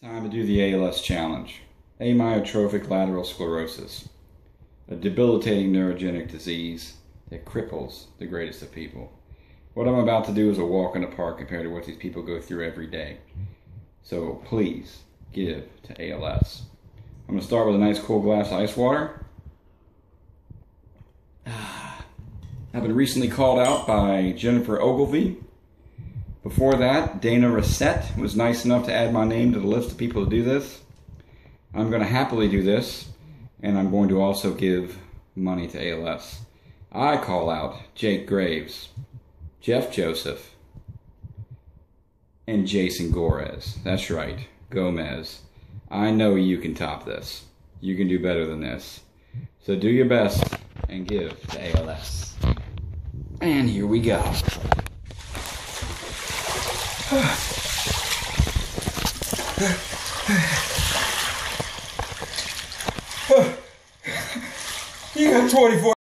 Time to do the ALS challenge. Amyotrophic lateral sclerosis, a debilitating neurogenic disease that cripples the greatest of people. What I'm about to do is a walk in the park compared to what these people go through every day. So please give to ALS. I'm going to start with a nice cool glass of ice water. I've been recently called out by Jennifer Ogilvie before that, Dana Reset was nice enough to add my name to the list of people to do this. I'm going to happily do this, and I'm going to also give money to ALS. I call out Jake Graves, Jeff Joseph, and Jason Gores. That's right, Gomez. I know you can top this. You can do better than this. So do your best and give to ALS. And here we go. You got 24